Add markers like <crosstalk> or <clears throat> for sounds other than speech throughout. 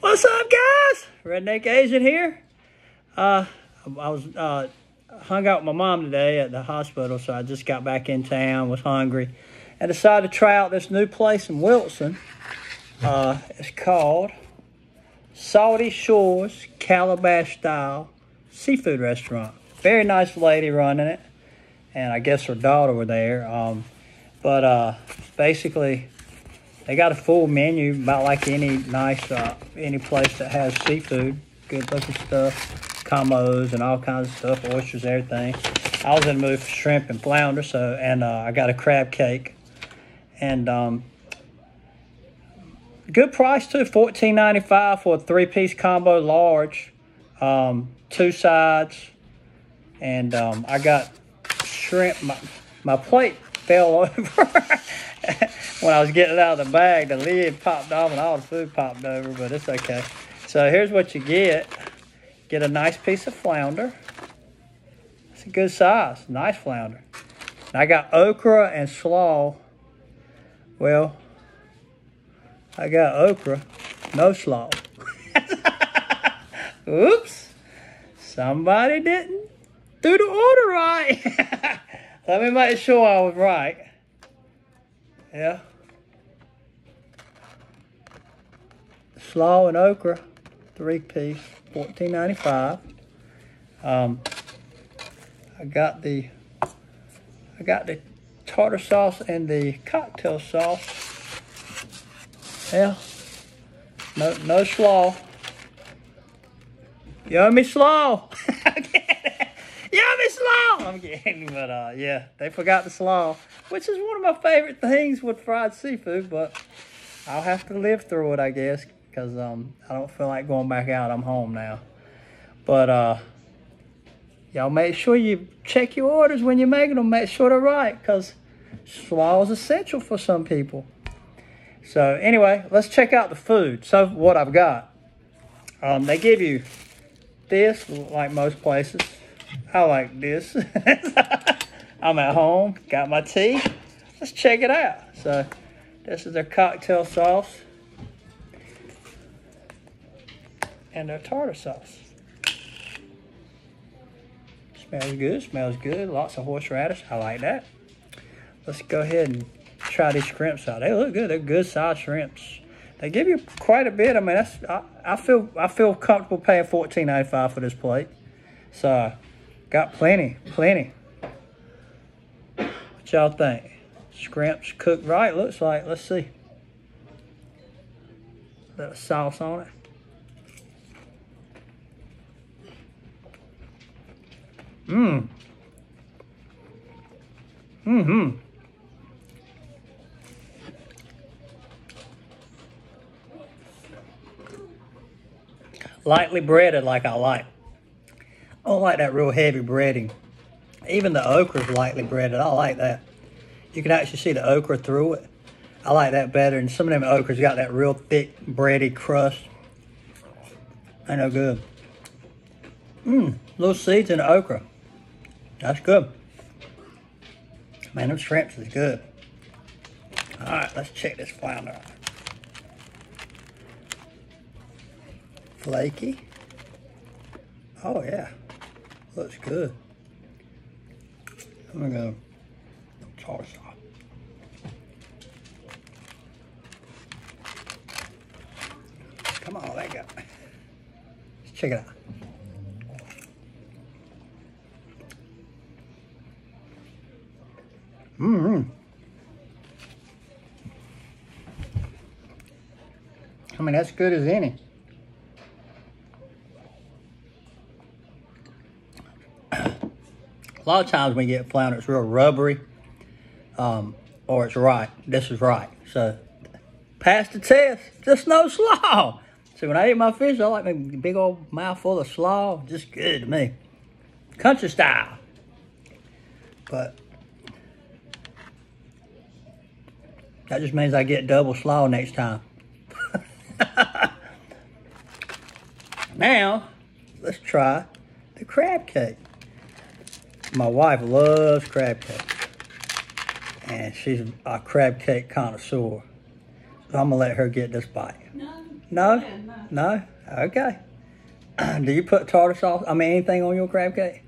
What's up, guys? Redneck Asian here. Uh, I was uh, hung out with my mom today at the hospital, so I just got back in town, was hungry, and decided to try out this new place in Wilson. Uh, it's called Salty Shores Calabash Style Seafood Restaurant. Very nice lady running it, and I guess her daughter were there. Um, but uh, basically, they got a full menu about like any nice uh, any place that has seafood, good looking stuff, combos and all kinds of stuff, oysters, everything. I was in the mood for shrimp and flounder, so and uh, I got a crab cake, and um, good price too, fourteen ninety five for a three piece combo, large, um, two sides, and um, I got shrimp. My my plate fell <laughs> over <laughs> when I was getting out of the bag. The lid popped off and all the food popped over, but it's okay. So here's what you get. Get a nice piece of flounder. It's a good size, nice flounder. And I got okra and slaw. Well, I got okra, no slaw. <laughs> Oops. Somebody didn't do the order right. <laughs> Let me make sure I was right. Yeah. Slaw and okra, three piece, fourteen ninety five. Um, I got the I got the tartar sauce and the cocktail sauce. Yeah. No no slaw. Yummy slaw. <laughs> Yummy slaw. I'm kidding, but uh, yeah, they forgot the slaw, which is one of my favorite things with fried seafood. But I'll have to live through it, I guess, because um, I don't feel like going back out. I'm home now. But uh, y'all make sure you check your orders when you're making them. Make sure they're right, because slaw is essential for some people. So anyway, let's check out the food. So what I've got, um, they give you this like most places. I like this. <laughs> I'm at home, got my tea. Let's check it out. So this is their cocktail sauce and their tartar sauce. Smells good, smells good. Lots of horseradish, I like that. Let's go ahead and try these shrimps out. They look good, they're good sized shrimps. They give you quite a bit. I mean, that's I, I feel I feel comfortable paying fourteen ninety five for this plate. So got plenty, plenty. What y'all think? Shrimps cooked right, looks like. Let's see. Little sauce on it. Mmm. Mm-hmm. lightly breaded like I like. I don't like that real heavy breading. Even the okra is lightly breaded. I like that. You can actually see the okra through it. I like that better. And some of them okras got that real thick, bready crust. I know good. Mmm, little seeds in the okra. That's good. Man, them shrimps is good. All right, let's check this flounder out. Flaky. Oh yeah, looks good. I'm gonna sauce. Come on, go. Let's check it out. Mm-hmm. I mean, that's good as any. Lot of times when you get flounder, it's real rubbery, um, or it's right. This is right. So, pass the test. Just no slaw. So when I eat my fish, I like my big old mouthful of slaw. Just good to me. Country style. But that just means I get double slaw next time. <laughs> now, let's try the crab cake. My wife loves crab cake. And she's a crab cake connoisseur. So I'm gonna let her get this bite. No? Yeah, no. No? Okay. <clears throat> Do you put tartar sauce, I mean anything on your crab cake?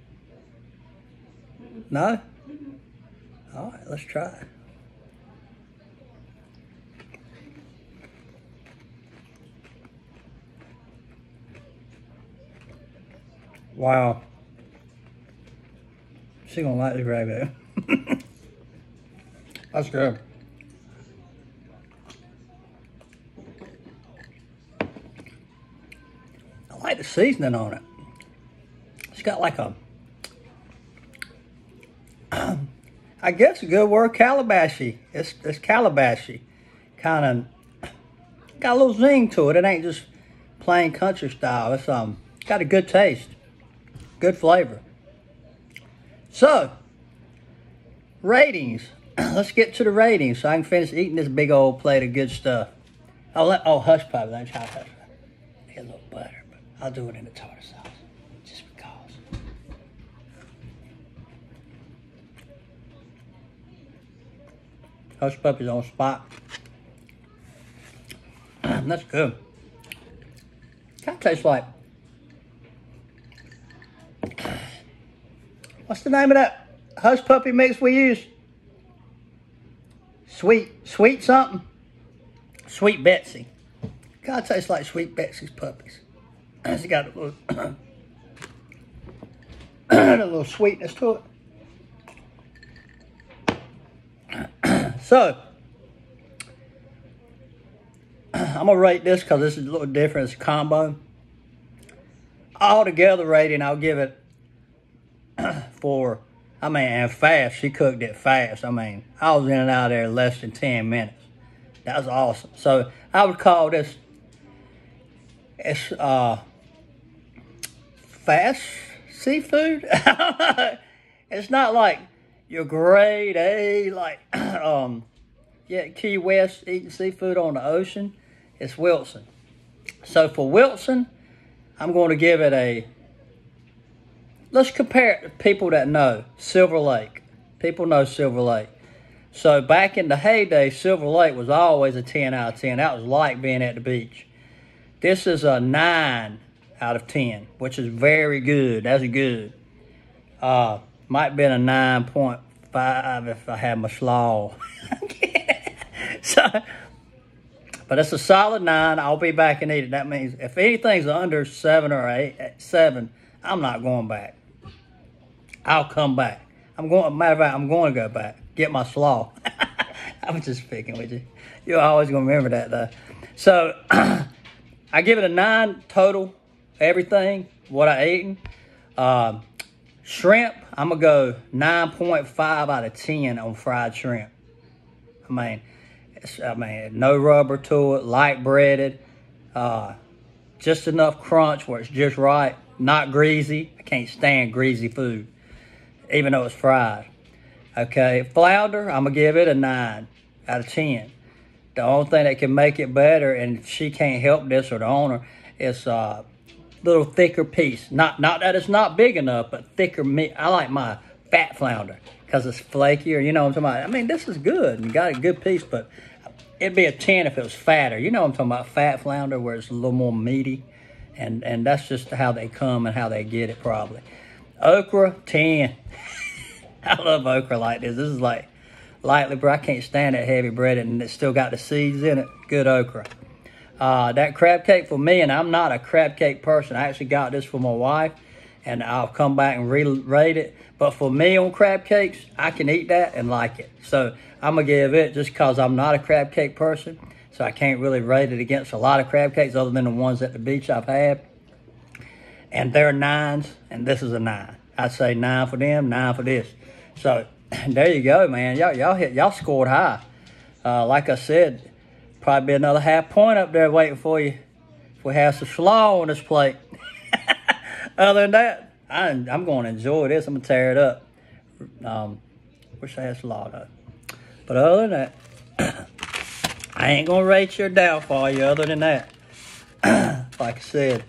No? Mm-hmm. All right, let's try it. Wow. She gonna like the crab cake. <laughs> That's good. I like the seasoning on it. It's got like a, <clears throat> I guess a good word, calabashy. It's it's calabashy, kind of got a little zing to it. It ain't just plain country style. It's um got a good taste, good flavor. So, ratings. <clears throat> Let's get to the ratings so I can finish eating this big old plate of good stuff. Oh, let, oh, hush puppy. Me try hush puppy. Get a little butter, but I'll do it in the tartar sauce just because. Hush puppy's on spot. <clears throat> That's good. Kind of tastes like. What's the name of that hush puppy mix we use? Sweet, sweet something? Sweet Betsy. God tastes like Sweet Betsy's puppies. <clears throat> It's got a little, <clears throat> a little sweetness to it. <clears throat> so, I'm gonna rate this because this is a little different. It's a combo. Altogether rating, I'll give it for, I mean, and fast. She cooked it fast. I mean, I was in and out there in less than 10 minutes. That was awesome. So I would call this, it's uh, fast seafood. <laughs> it's not like your grade A, like, <clears throat> um, yeah, Key West eating seafood on the ocean. It's Wilson. So for Wilson, I'm going to give it a let's compare it to people that know Silver Lake. People know Silver Lake. So back in the heyday, Silver Lake was always a 10 out of 10. That was like being at the beach. This is a 9 out of 10, which is very good. That's good. Uh, might been a 9.5 if I had my slaw. <laughs> so, but it's a solid 9. I'll be back and eat it. That means if anything's under 7 or 8, 7, I'm not going back. I'll come back. I'm going. Matter of fact, I'm going to go back get my slaw. <laughs> I'm just picking with you. You're always gonna remember that though. So <clears throat> I give it a nine total. Everything what I eaten. Um, shrimp, I'm gonna go 9.5 out of 10 on fried shrimp. I mean, I mean, no rubber to it, light breaded, uh, just enough crunch where it's just right, not greasy. I can't stand greasy food even though it's fried. Okay, flounder, I'm gonna give it a nine out of ten. The only thing that can make it better, and she can't help this or the owner, is a uh, little thicker piece. Not not that it's not big enough, but thicker meat. I like my fat flounder because it's flakier. You know what I'm talking about? I mean, this is good and got a good piece, but it'd be a 10 if it was fatter. You know what I'm talking about? Fat flounder where it's a little more meaty. And, and that's just how they come and how they get it probably. Okra, 10. <laughs> I love okra like this. This is like lightly, but I can't stand that heavy breaded and it's still got the seeds in it. Good okra. Uh, that crab cake for me, and I'm not a crab cake person. I actually got this for my wife, and I'll come back and re-rate it. But for me on crab cakes, I can eat that and like it. So I'm gonna give it just because I'm not a crab cake person, so I can't really rate it against a lot of crab cakes other than the ones at the beach I've had. And they're nines, and this is a nine. I'd say nine for them, nine for this. So <clears throat> there you go, man. Y'all, y'all hit, y'all scored high. Uh, like I said, probably be another half point up there waiting for you if we have some slaw on this plate. <laughs> other than that, I, I'm going to enjoy this. I'm going to tear it up. Um, wish I had slaw though. But other than that, <clears throat> I ain't going to rate your downfall you other than that. <clears throat> like I said,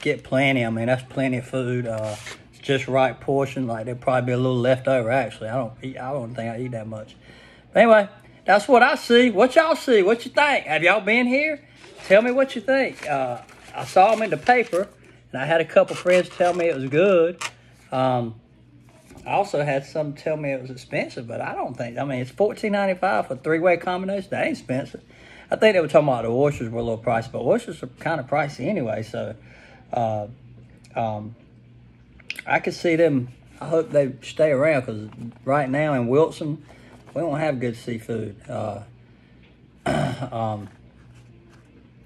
get plenty. I mean, that's plenty of food. Uh, just right portion. Like there'd probably be a little left over. Actually, I don't eat. I don't think I eat that much. But anyway, that's what I see. What y'all see? What you think? Have y'all been here? tell me what you think. Uh, I saw them in the paper, and I had a couple friends tell me it was good. Um, I also had some tell me it was expensive, but I don't think. I mean, it's fourteen ninety five for three way combination. That ain't expensive. I think they were talking about the oysters were a little pricey, but oysters are kind of pricey anyway. So, uh, um, I could see them. I hope they stay around because right now in Wilson, we don't have good seafood. Uh, <clears throat> um,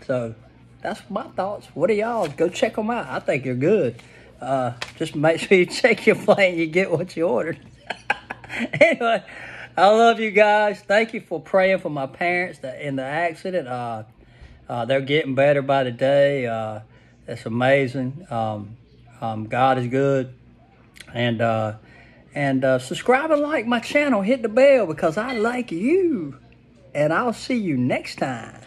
so that's my thoughts. What are y'all? Go check them out. I think they're good. Uh, just make sure you <laughs> check your plate and You get what you ordered. <laughs> anyway, I love you guys. Thank you for praying for my parents in the accident. Uh, uh, they're getting better by the day. It's amazing. Um, um, God is good. And uh, and uh, subscribe and like my channel. Hit the bell because I like you. And I'll see you next time.